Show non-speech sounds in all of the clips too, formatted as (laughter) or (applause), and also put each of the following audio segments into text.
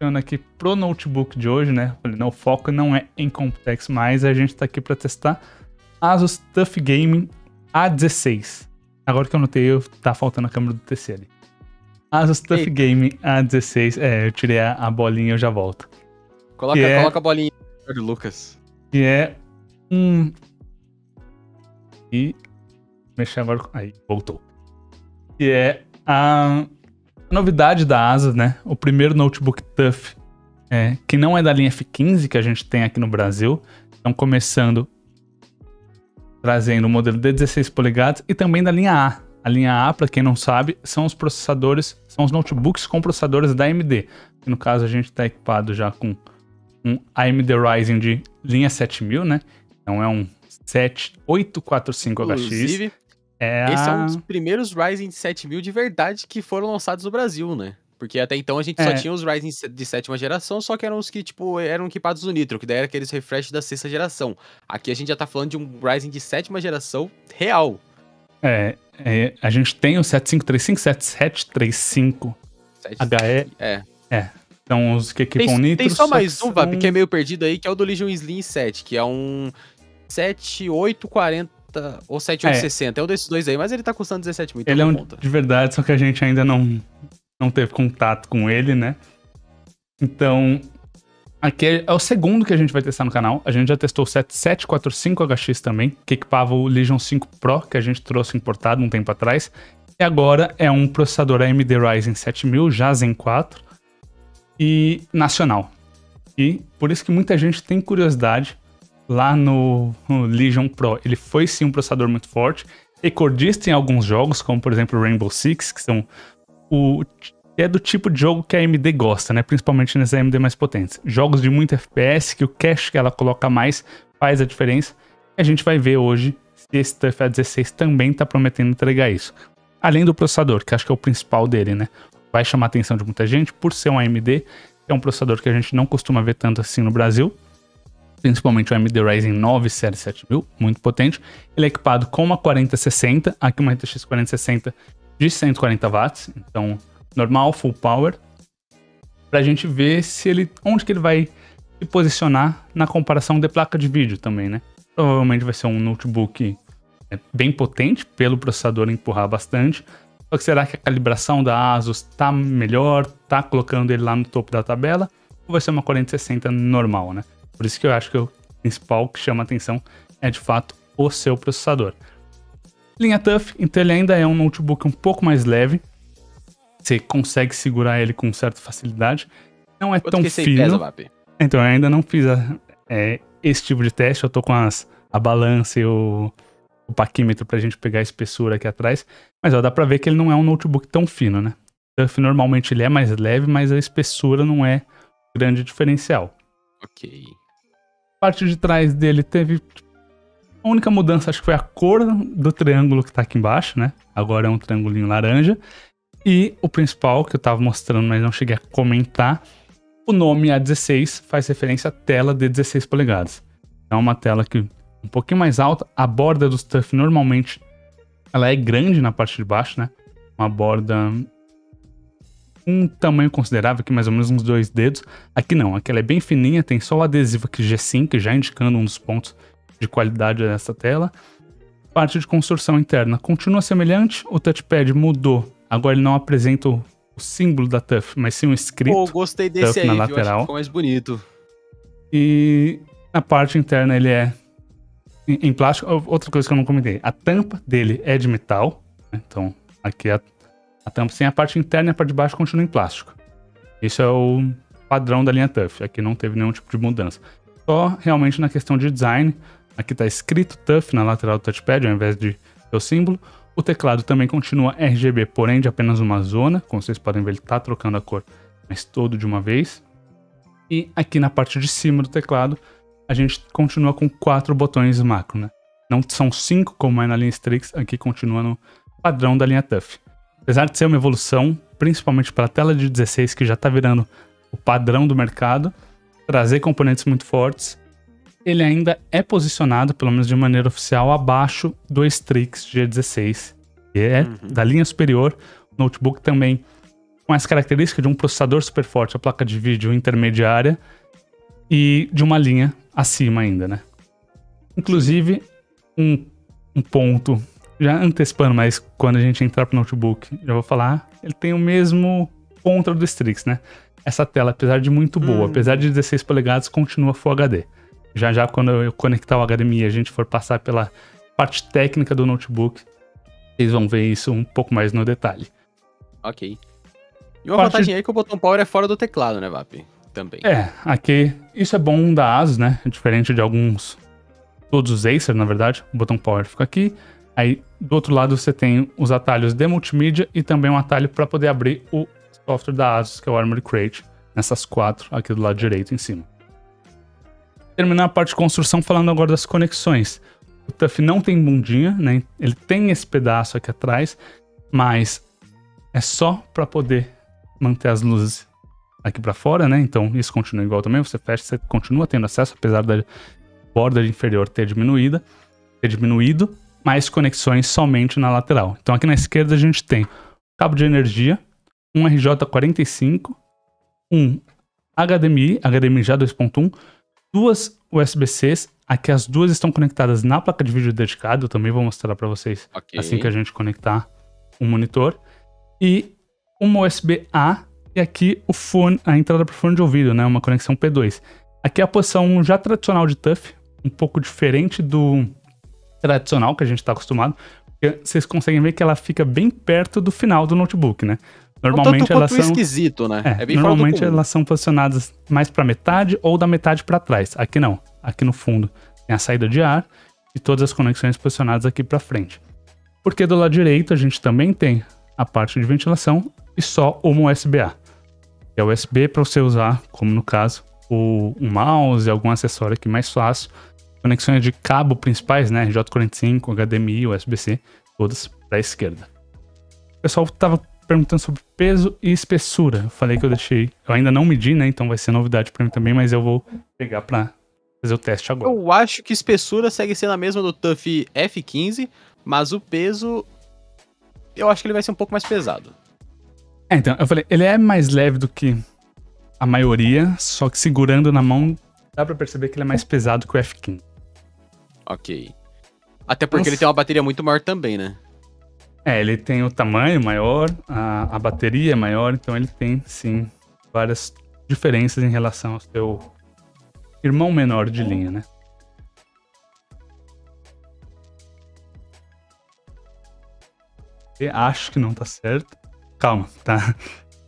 puxando aqui pro notebook de hoje, né? Falei, não, o foco não é em Computex, mas a gente tá aqui para testar Asus TUF Gaming A16. Agora que eu notei, eu, tá faltando a câmera do TC ali. Asus TUF Eita. Gaming A16. É, eu tirei a, a bolinha e eu já volto. Coloca, é, coloca a bolinha do Lucas. Que é um. E. Mexer agora. Aí, voltou. Que é a novidade da Asus, né? O primeiro notebook TUF, é, que não é da linha F15 que a gente tem aqui no Brasil. Estão começando trazendo o modelo de 16 polegadas e também da linha A. A linha A, para quem não sabe, são os processadores, são os notebooks com processadores da AMD. no caso a gente está equipado já com um AMD Ryzen de linha 7000, né? Então é um 7845HX. Inclusive, é esse é um dos primeiros Ryzen 7000 de verdade que foram lançados no Brasil, né? Porque até então a gente é. só tinha os Ryzen de sétima geração, só que eram os que, tipo, eram equipados no Nitro, que daí era aqueles refresh da sexta geração. Aqui a gente já tá falando de um Ryzen de sétima geração real. É, é a gente tem o 7535, 7735 HE. É. É. Então os que equipam tem, Nitro. Tem só mais um, VAP, que é meio perdido aí, que é o do Legion Slim 7, que é um 7840 ou 7860. É. é um desses dois aí, mas ele tá custando 17 mil. Então ele é um conta. de verdade, só que a gente ainda não não teve contato com ele, né? Então, aqui é, é, o segundo que a gente vai testar no canal. A gente já testou o 7745HX também, que equipava o Legion 5 Pro, que a gente trouxe importado um tempo atrás. E agora é um processador AMD Ryzen 7000, já Zen 4, e nacional. E por isso que muita gente tem curiosidade lá no, no Legion Pro. Ele foi sim um processador muito forte, recordista em alguns jogos, como por exemplo Rainbow Six, que são o é do tipo de jogo que a AMD gosta, né? Principalmente nas AMD mais potentes. Jogos de muito FPS, que o cache que ela coloca mais faz a diferença. E a gente vai ver hoje se esse TUF A16 também está prometendo entregar isso. Além do processador, que acho que é o principal dele, né? Vai chamar a atenção de muita gente por ser um AMD, é um processador que a gente não costuma ver tanto assim no Brasil. Principalmente o AMD Ryzen 9 Série 7000, muito potente. Ele é equipado com uma 4060, aqui uma RTX 4060 de 140 watts, então normal, full power, para a gente ver se ele, onde que ele vai se posicionar na comparação de placa de vídeo também, né? Provavelmente vai ser um notebook é, bem potente pelo processador empurrar bastante. Só que será que a calibração da ASUS tá melhor, tá colocando ele lá no topo da tabela, ou vai ser uma 4060 normal, né? Por isso que eu acho que o principal que chama atenção é de fato o seu processador. Linha TUF, então ele ainda é um notebook um pouco mais leve. Você consegue segurar ele com certa facilidade. Não é Quanto tão fino. Pesa, então eu ainda não fiz a, é, esse tipo de teste. Eu tô com as, a balança e o, o paquímetro pra gente pegar a espessura aqui atrás. Mas ó, dá pra ver que ele não é um notebook tão fino, né? TUF normalmente ele é mais leve, mas a espessura não é grande diferencial. Ok. Parte de trás dele teve tipo, a única mudança acho que foi a cor do triângulo que tá aqui embaixo, né? Agora é um triângulinho laranja. E o principal, que eu tava mostrando, mas não cheguei a comentar, o nome A16 faz referência à tela de 16 polegadas. É uma tela que um pouquinho mais alta, a borda do stuff normalmente ela é grande na parte de baixo, né? Uma borda um tamanho considerável, aqui mais ou menos uns dois dedos. Aqui não, aqui ela é bem fininha, tem só o adesivo aqui G5, já indicando um dos pontos de qualidade dessa tela. Parte de construção interna continua semelhante, o touchpad mudou. Agora ele não apresenta o símbolo da TUF, mas sim um escrito. Pô, gostei desse aí, na lateral. ficou mais bonito. E na parte interna ele é em, plástico. Outra coisa que eu não comentei, a tampa dele é de metal. Né? Então aqui a, a tampa sem a parte interna e a parte de baixo continua em plástico. Isso é o padrão da linha TUF. Aqui não teve nenhum tipo de mudança. Só realmente na questão de design, Aqui está escrito TUF na lateral do touchpad ao invés de o símbolo. O teclado também continua RGB, porém de apenas uma zona. Como vocês podem ver, ele está trocando a cor, mas todo de uma vez. E aqui na parte de cima do teclado, a gente continua com quatro botões macro, né? Não são cinco, como é na linha Strix, aqui continua no padrão da linha TUF. Apesar de ser uma evolução, principalmente para a tela de 16, que já está virando o padrão do mercado, trazer componentes muito fortes, ele ainda é posicionado, pelo menos de maneira oficial, abaixo do Strix G16, que é uhum. da linha superior. O notebook também com essa característica de um processador super forte, a placa de vídeo intermediária e de uma linha acima ainda, né? Inclusive, um, um ponto, já antecipando, mas quando a gente entrar pro notebook, já vou falar, ele tem o mesmo contra do Strix, né? Essa tela, apesar de muito boa, hum. apesar de 16 polegadas, continua Full HD. Já já quando eu conectar o HDMI e a gente for passar pela parte técnica do notebook, vocês vão ver isso um pouco mais no detalhe. Ok. E uma parte... vantagem aí é que o botão power é fora do teclado, né, VAP? Também. É, aqui isso é bom da ASUS, né? Diferente de alguns todos os Acer, na verdade. O botão power fica aqui. Aí do outro lado você tem os atalhos de multimídia e também um atalho para poder abrir o software da ASUS, que é o Armory Crate, nessas quatro aqui do lado direito em cima. Terminar a parte de construção falando agora das conexões. O TUF não tem bundinha, né? Ele tem esse pedaço aqui atrás, mas é só para poder manter as luzes aqui para fora, né? Então isso continua igual também. Você fecha, você continua tendo acesso, apesar da borda inferior ter diminuída, ter diminuído, mais conexões somente na lateral. Então aqui na esquerda a gente tem cabo de energia, um RJ45, um HDMI, HDMI já 2.1, duas USB-Cs. Aqui as duas estão conectadas na placa de vídeo dedicada, eu também vou mostrar para vocês okay. assim que a gente conectar o monitor. E uma USB-A e aqui o fone, a entrada para fone de ouvido, né, uma conexão P2. Aqui é a posição já tradicional de TUF, um pouco diferente do tradicional que a gente está acostumado, porque vocês conseguem ver que ela fica bem perto do final do notebook, né? Normalmente um elas são esquisito, né? É, é bem normalmente elas são posicionadas mais para metade ou da metade para trás. Aqui não. Aqui no fundo tem a saída de ar e todas as conexões posicionadas aqui para frente. Porque do lado direito a gente também tem a parte de ventilação e só uma USB-A. É USB para você usar, como no caso, o, um mouse, algum acessório aqui mais fácil conexões de cabo principais, né? J45, HDMI, USB-C, todas para a esquerda. O pessoal estava perguntando sobre peso e espessura. Eu falei que eu deixei. Eu ainda não medi, né? Então vai ser novidade para mim também, mas eu vou pegar para fazer o teste agora. Eu acho que espessura segue sendo a mesma do TUF F15, mas o peso. Eu acho que ele vai ser um pouco mais pesado. É, então, eu falei, ele é mais leve do que a maioria, só que segurando na mão dá pra perceber que ele é mais pesado que o F15. Ok. Até porque Nossa. ele tem uma bateria muito maior também, né? É, ele tem o tamanho maior, a, a bateria é maior, então ele tem, sim, várias diferenças em relação ao seu irmão menor de linha, né? acho que não tá certo. Calma, tá?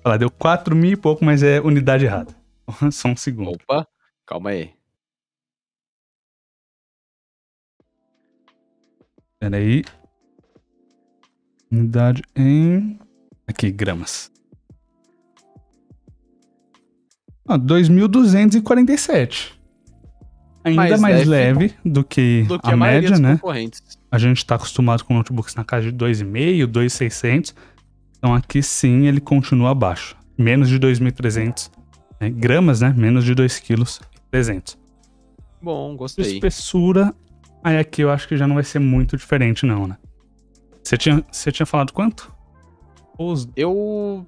Ela deu 4 mil e pouco, mas é unidade errada. (laughs) Só um segundo. Opa, calma aí. Pera aí. Unidade em. Aqui, gramas. Ah, 2.247. Ainda mais, mais leve, leve, do que, do que a, a média, né? A gente está acostumado com notebooks na casa de 2,5, 2,600. Então aqui sim ele continua abaixo. Menos de 2.300 né? gramas, né? Menos de 2 quilos 300. Bom, gostei. Espessura Aí aqui eu acho que já não vai ser muito diferente, não, né? Você tinha, você tinha falado quanto? Os... Eu.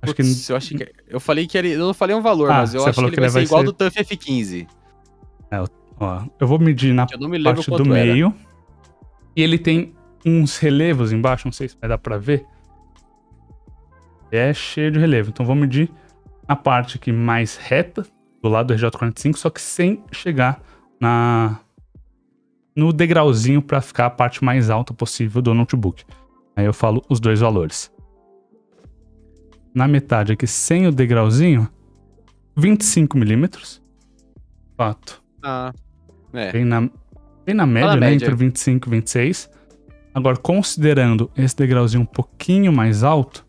Acho Puts, que... eu acho que. Eu falei que era. Eu não falei um valor, ah, mas eu acho que ele, vai, ser igual ser... do TUF F15. É, ó, eu vou medir na parte do meio. Era. E ele tem uns relevos embaixo, não sei se vai dar pra ver. É cheio de relevo. Então vou medir a parte aqui mais reta, do lado do RJ45, só que sem chegar na, no degrauzinho para ficar a parte mais alta possível do notebook. Aí eu falo os dois valores. Na metade aqui, sem o degrauzinho, 25 milímetros. Fato. Ah, é. Bem na, bem na média, né? Média. Entre 25 e 26. Agora, considerando esse degrauzinho um pouquinho mais alto,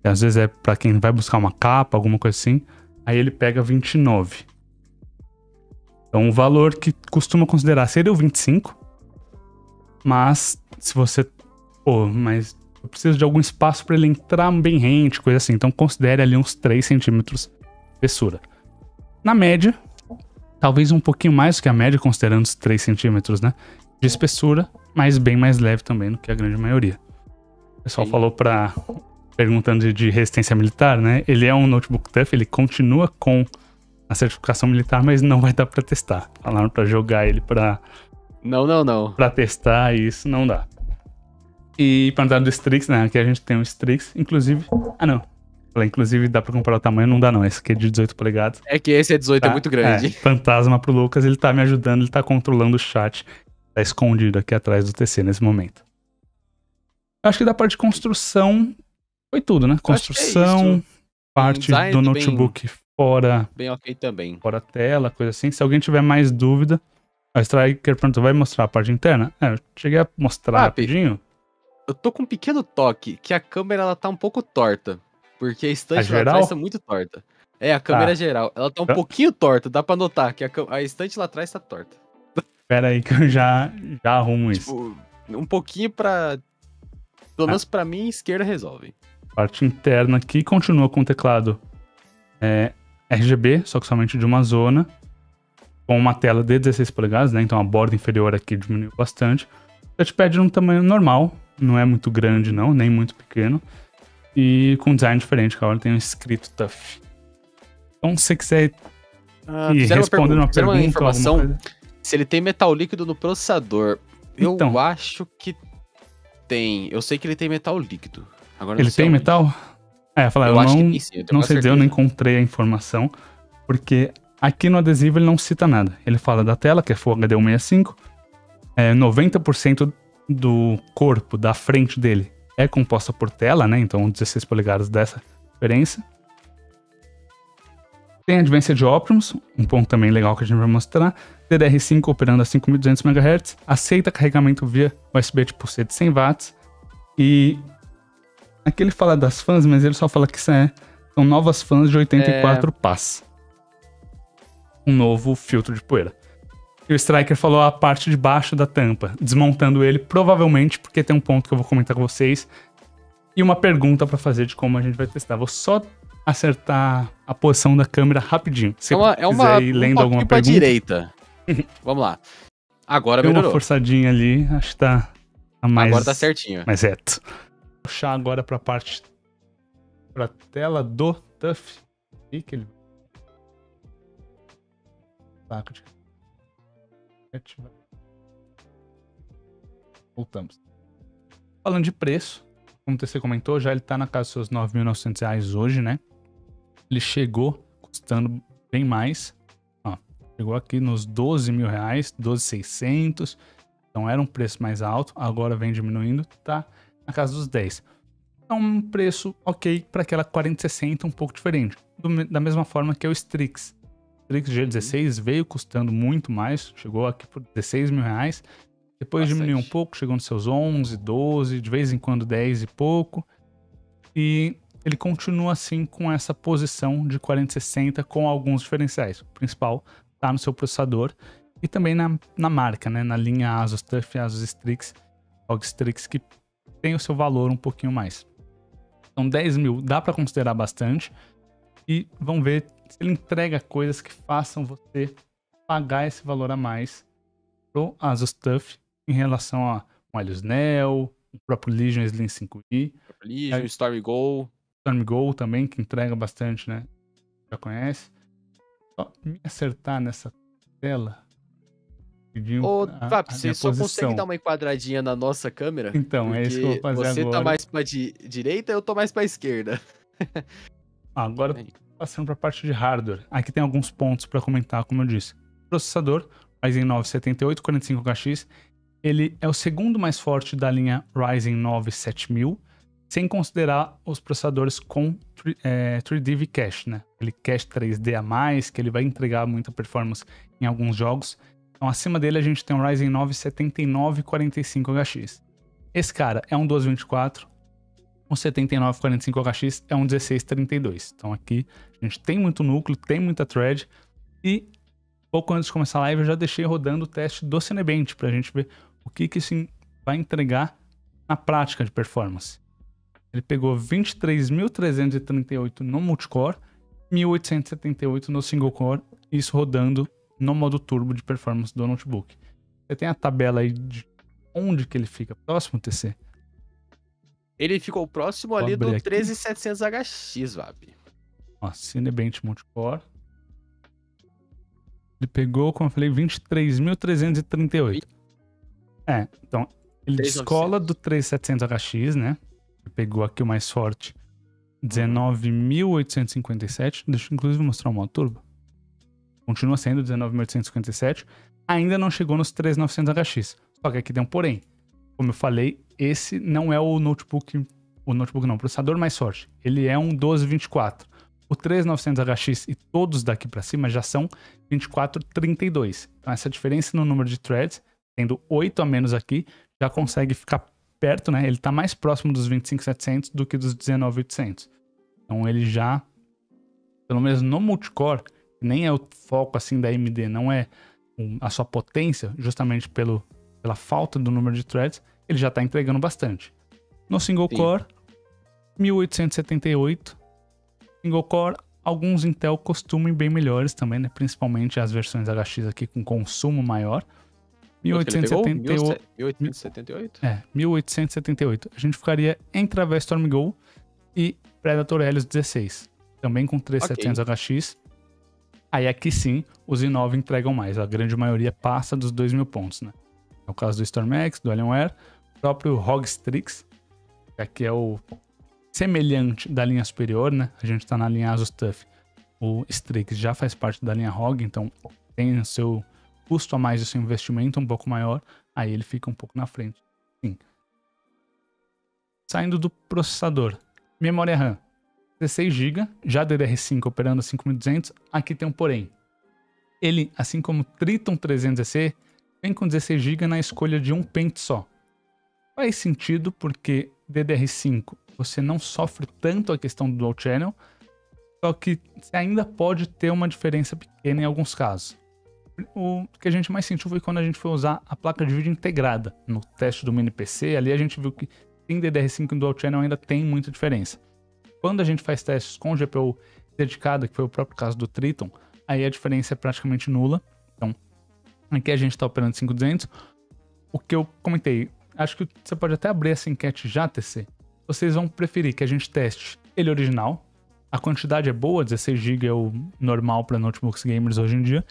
que às vezes é para quem vai buscar uma capa, alguma coisa assim, aí ele pega 29. Então, o valor que costuma considerar seria o 25. Mas, se você. Pô, mas eu preciso de algum espaço para ele entrar bem rente, coisa assim. Então, considere ali uns 3 centímetros de espessura. Na média, talvez um pouquinho mais que a média, considerando os 3 centímetros, né? De espessura, mas bem mais leve também do que a grande maioria. O pessoal Sim. falou para perguntando de resistência militar, né? Ele é um notebook TUF, ele continua com a certificação militar, mas não vai dar para testar. Falaram para jogar ele para Não, não, não. Para testar isso não dá. E para andar do Strix, né? Aqui a gente tem o Strix, inclusive. Ah, não. Inclusive dá pra comprar o tamanho, não dá não. Esse aqui é de 18 polegadas. É que esse é 18, é tá? é muito grande. É, fantasma pro Lucas, ele tá me ajudando, ele tá controlando o chat. Tá escondido aqui atrás do TC nesse momento. Acho que da parte de construção foi tudo, né? É Construção, é parte do notebook bem, fora. Bem ok também. Fora tela, coisa assim. Se alguém tiver mais dúvida, a Striker pronto, vai mostrar a parte interna? É, eu cheguei a mostrar ah, rapidinho. Eu tô com um pequeno toque que a câmera ela tá um pouco torta. Porque a estante a lá atrás tá muito torta. É, a câmera tá. geral. Ela tá um pouquinho torta, dá pra notar que a, a estante lá atrás tá torta. Pera aí que eu já, já arrumo tipo, isso. Um pouquinho pra. Pelo ah. menos pra mim, esquerda resolve. Parte interna aqui continua com o teclado é, RGB, só que somente de uma zona. Com uma tela de 16 polegadas, né? Então a borda inferior aqui diminuiu bastante. O touchpad num tamanho normal, não é muito grande não, nem muito pequeno. E com design diferente, que agora tem um escrito tough. Então, se você quiser ah, ir respondendo uma, pergunta, uma informação, se ele tem metal líquido no processador, eu então, acho que tem. Eu sei que ele tem metal líquido. Agora ele tem onde. metal? É, falar, eu, eu não, sim, eu não sei dizer, eu não encontrei a informação, porque aqui no adesivo ele não cita nada. Ele fala da tela, que é Full HD 165, é, 90% do corpo, da frente dele, é composta por tela, né? Então 16 polegadas dessa diferença. Tem Advanced Options, um ponto também legal que a gente vai mostrar. DDR5 operando a 5200 MHz, aceita carregamento via USB tipo C de 100 watts. E aqui ele fala das fãs, mas ele só fala que é, são novas fãs de 84 é... pás. Um novo filtro de poeira. E o Striker falou a parte de baixo da tampa, desmontando ele, provavelmente porque tem um ponto que eu vou comentar com vocês. E uma pergunta para fazer de como a gente vai testar. Vou só acertar a posição da câmera rapidinho. Se é uma, é uma, ir lendo um alguma pergunta. direita. (laughs) Vamos lá. Agora Deu melhorou. uma forçadinha ali, acho que tá, tá mais... Agora tá certinho. Mais reto. Puxar agora pra parte... Pra tela do Tuff. E que ele... Voltamos. Falando de preço, como você comentou, já ele tá na casa dos seus 9.900 reais hoje, né? Ele chegou custando bem mais. Ó, chegou aqui nos 12 mil reais, 12.600. Então era um preço mais alto, agora vem diminuindo, tá na casa dos 10. É um preço ok para aquela 4060, um pouco diferente. Do, da mesma forma que é o Strix. Strix G16 veio custando muito mais, chegou aqui por 16 mil reais. Depois Bastante. diminuiu um pouco, chegou nos seus 11, 12, de vez em quando 10 e pouco. E ele continua assim com essa posição de 4060 com alguns diferenciais. O principal está no seu processador e também na, na marca, né? na linha Asus TUF, Asus Strix, ROG Strix, que tem o seu valor um pouquinho mais. Então 10 mil dá para considerar bastante. E vamos ver se ele entrega coisas que façam você pagar esse valor a mais pro Asus TUF em relação a um Helios Neo, o próprio Legion Slim 5i. Legion, é, Storm Go. Storm Go também, que entrega bastante, né? Já conhece. Só me acertar nessa tela. Ô, Vap, você só posição. consegue dar uma enquadradinha na nossa câmera? Então, é isso que eu vou fazer você agora. Você tá mais pra di direita, eu tô mais pra esquerda. (laughs) agora, passando para a parte de hardware. Aqui tem alguns pontos para comentar, como eu disse. Processador Ryzen 9 7845HX, ele é o segundo mais forte da linha Ryzen 9 7000, sem considerar os processadores com é, 3D V-Cache, né? Aquele cache 3D a mais, que ele vai entregar muita performance em alguns jogos. Então, acima dele, a gente tem um Ryzen 9 7945HX. Esse cara é um 1224, um 7945HX é um 1632. Então aqui a gente tem muito núcleo, tem muita thread e pouco antes de começar a live eu já deixei rodando o teste do Cinebench para a gente ver o que, que isso vai entregar na prática de performance. Ele pegou 23.338 no multicore, 1.878 no single core, isso rodando no modo turbo de performance do notebook. Você tem a tabela aí de onde que ele fica próximo TC? Ele ficou próximo ali do 13700HX, VAP. Ó, Cinebench Multicore. Ele pegou, como eu falei, 23.338. É, então, ele descola do 3700HX, né? Ele pegou aqui o mais forte, 19.857. Deixa eu inclusive mostrar o modo turbo. Continua sendo 19.857. Ainda não chegou nos 3900HX. Só que aqui tem um porém. Como eu falei, esse não é o notebook, o notebook não, o processador mais forte. Ele é um 1224. O 3900HX e todos daqui para cima já são 2432. Então essa diferença no número de threads, tendo 8 a menos aqui, já consegue ficar perto, né? Ele está mais próximo dos 25700 do que dos 19800. Então ele já, pelo menos no multicore, nem é o foco assim da AMD, não é a sua potência, justamente pelo, pela falta do número de threads, ele já está entregando bastante. No single Sim. core, 1878. Single core, alguns Intel costumam bem melhores também, né? Principalmente as versões HX aqui com consumo maior. 1878. 1878? É, 1878. A gente ficaria entre a Storm Go e Predator Helios 16. Também com 3700 okay. HX. Aí aqui sim, os i9 entregam mais. A grande maioria passa dos 2 mil pontos, né? É o caso do Storm X, do Alienware, o próprio ROG Strix, que aqui é o semelhante da linha superior, né? A gente tá na linha Asus TUF. O Strix já faz parte da linha ROG, então tem o seu custo a mais do seu investimento um pouco maior, aí ele fica um pouco na frente. Sim. Saindo do processador, memória RAM, 16 GB, já DDR5 operando 5200, aqui tem um porém. Ele, assim como o Triton 300EC, vem com 16 GB na escolha de um pente só. Faz sentido porque DDR5 você não sofre tanto a questão do dual channel, só que você ainda pode ter uma diferença pequena em alguns casos. O que a gente mais sentiu foi quando a gente foi usar a placa de vídeo integrada no teste do mini PC. Ali a gente viu que em DDR5 e dual channel ainda tem muita diferença. Quando a gente faz testes com GPU dedicada, que foi o próprio caso do Triton, aí a diferença é praticamente nula. Então, Aqui a gente está operando 5200. O que eu comentei, acho que você pode até abrir essa enquete já, TC. Vocês vão preferir que a gente teste ele original. A quantidade é boa, 16 GB é o normal para notebooks gamers hoje em dia.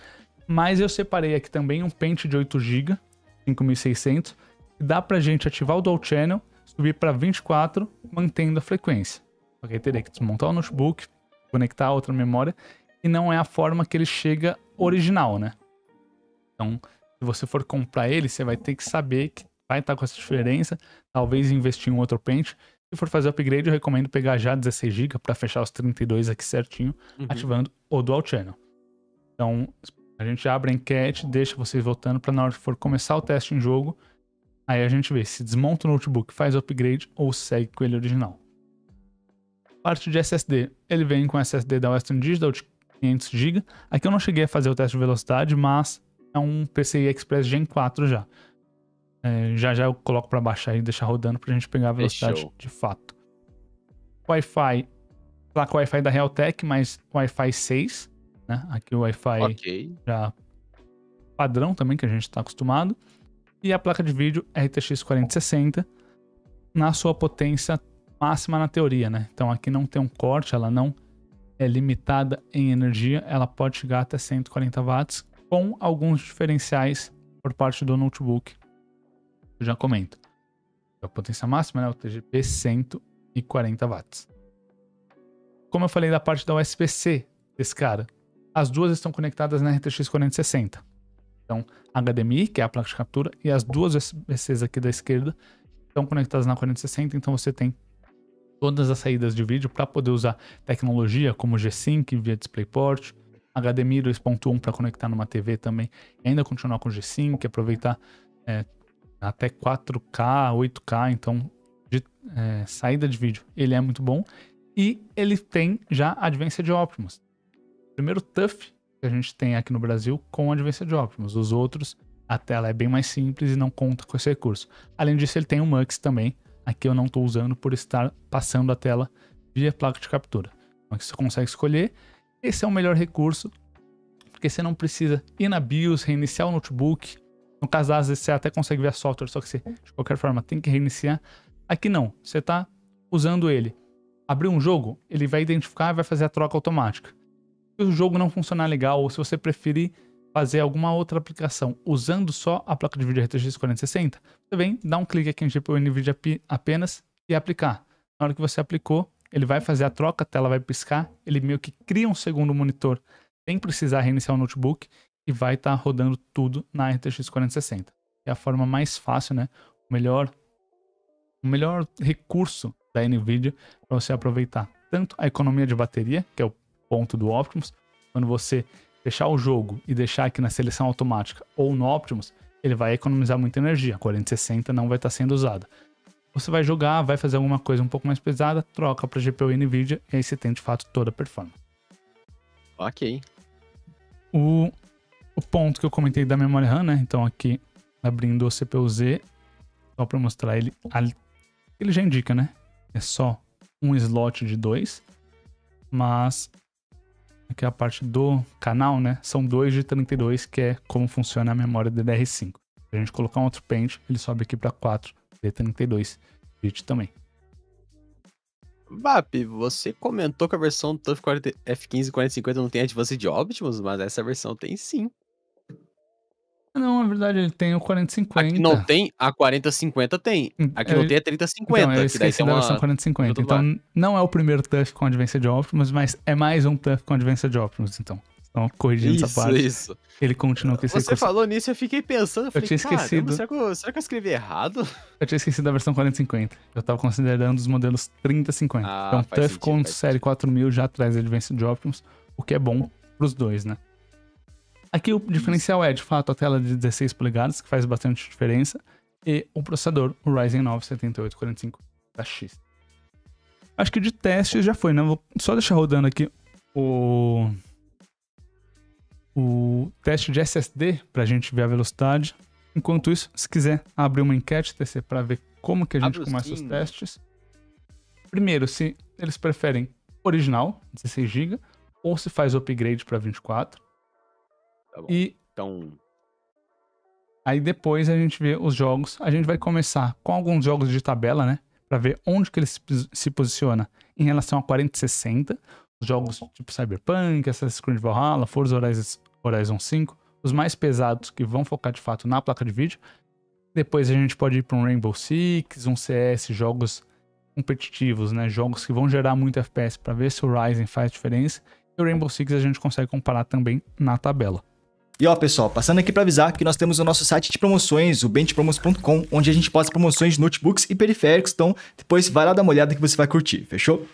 Mas eu separei aqui também um pente de 8 GB, 5600, que dá para a gente ativar o dual channel, subir para 24, mantendo a frequência. Ok, teria que desmontar o notebook, conectar a outra memória, e não é a forma que ele chega original, né? Então, se você for comprar ele, você vai ter que saber que vai estar com essa diferença, talvez investir em outro pente. Se for fazer upgrade, eu recomendo pegar já 16 GB para fechar os 32 aqui certinho, uhum. ativando o Dual Channel. Então, a gente abre a enquete, deixa vocês voltando para na hora que for começar o teste em jogo, aí a gente vê se desmonta o notebook, faz o upgrade ou segue com ele original. Parte de SSD, ele vem com SSD da Western Digital de 500 GB. Aqui eu não cheguei a fazer o teste de velocidade, mas é um PCI Express Gen 4 já. É, já já eu coloco para baixar e deixar rodando pra gente pegar a velocidade Fechou. de fato. Wi-Fi, placa Wi-Fi da Realtek, mas Wi-Fi 6, né? Aqui o Wi-Fi okay. já padrão também que a gente está acostumado. E a placa de vídeo RTX 4060 na sua potência máxima na teoria, né? Então aqui não tem um corte, ela não é limitada em energia, ela pode chegar até 140 watts com alguns diferenciais por parte do notebook. Eu já comento. A potência máxima, né, o TGP 140 watts. Como eu falei da parte da USB-C desse cara, as duas estão conectadas na RTX 4060. Então, HDMI, que é a placa de captura, e as duas USB-Cs aqui da esquerda estão conectadas na 4060, então você tem todas as saídas de vídeo para poder usar tecnologia como G-Sync via DisplayPort, HDMI 2.1 para conectar numa TV também, e ainda continuar com G-Sync, aproveitar é, até 4K, 8K, então de é, saída de vídeo, ele é muito bom. E ele tem já advência de Optimus. Primeiro TUF que a gente tem aqui no Brasil com advência de Optimus. Os outros, a tela é bem mais simples e não conta com esse recurso. Além disso, ele tem o Mux também. Aqui eu não estou usando por estar passando a tela via placa de captura. Então aqui você consegue escolher esse é o melhor recurso, porque você não precisa ir na BIOS, reiniciar o notebook. No caso, às vezes você até consegue ver a software, só que você, de qualquer forma, tem que reiniciar. Aqui não, você tá usando ele. Abrir um jogo, ele vai identificar e vai fazer a troca automática. Se o jogo não funcionar legal ou se você preferir fazer alguma outra aplicação usando só a placa de vídeo RTX 4060, você vem, dá um clique aqui em GPU NVIDIA apenas e aplicar. Na hora que você aplicou, ele vai fazer a troca, a tela vai piscar, ele meio que cria um segundo monitor sem precisar reiniciar o notebook e vai estar tá rodando tudo na RTX 4060. É a forma mais fácil, né? O melhor, o melhor recurso da NVIDIA para você aproveitar tanto a economia de bateria, que é o ponto do Optimus, quando você fechar o jogo e deixar aqui na seleção automática ou no Optimus, ele vai economizar muita energia. A 4060 não vai estar sendo usada. Você vai jogar, vai fazer alguma coisa um pouco mais pesada, troca para GPU NVIDIA e aí você tem de fato toda a performance. Ok. O, o ponto que eu comentei da memória RAM, né? Então aqui abrindo o CPU Z, só para mostrar ele, ele já indica, né? É só um slot de dois, mas aqui é a parte do canal, né? São dois de 32, que é como funciona a memória DDR5. Se a gente colocar um outro pente, ele sobe aqui para 4 de 32 bit também. Vap, você comentou que a versão TUF F15 4050 não tem Advanced de Optimus, mas essa versão tem sim. Não, na verdade ele tem o 4050. Aqui não tem, a 4050 tem. Hum, Aqui não tem a 3050. Então, eu esqueci que daí da versão 4050. Então não é o primeiro TUF com Advanced Optimus, mas é mais um TUF com Advanced Optimus, então. Então, corrigindo isso, essa parte. Isso. Ele continua com esse Você falou nisso, eu fiquei pensando. Eu, falei, tinha esquecido. Será que eu, será que eu escrevi errado? (laughs) Eu tinha esquecido da versão 4050. Eu tava considerando os modelos 3050. Ah, então, TUF sentido, com série 4000 já traz Advanced Optimus, o que é bom pros dois, né? Aqui o diferencial é, de fato, a tela de 16 polegadas, que faz bastante diferença, e o processador, o Ryzen 9 7845 da X. Acho que de teste já foi, né? Vou só deixar rodando aqui o o teste de SSD para a gente ver a velocidade. Enquanto isso, se quiser abrir uma enquete TC para ver como que a gente começa sim. os testes. Primeiro, se eles preferem original, 16 GB, ou se faz upgrade para 24. Tá bom. E então. Aí depois a gente vê os jogos. A gente vai começar com alguns jogos de tabela, né? Para ver onde que ele se posiciona em relação a 4060. Os jogos tipo Cyberpunk, Assassin's Creed Valhalla, Forza Horizon, Horizon 5. Os mais pesados que vão focar de fato na placa de vídeo. Depois a gente pode ir para um Rainbow Six, um CS, jogos competitivos, né? Jogos que vão gerar muito FPS para ver se o Ryzen faz diferença. E o Rainbow Six a gente consegue comparar também na tabela. E ó, pessoal, passando aqui para avisar que nós temos o nosso site de promoções, o benchpromos.com, onde a gente posta promoções de notebooks e periféricos. Então, depois vai lá dar uma olhada que você vai curtir, fechou?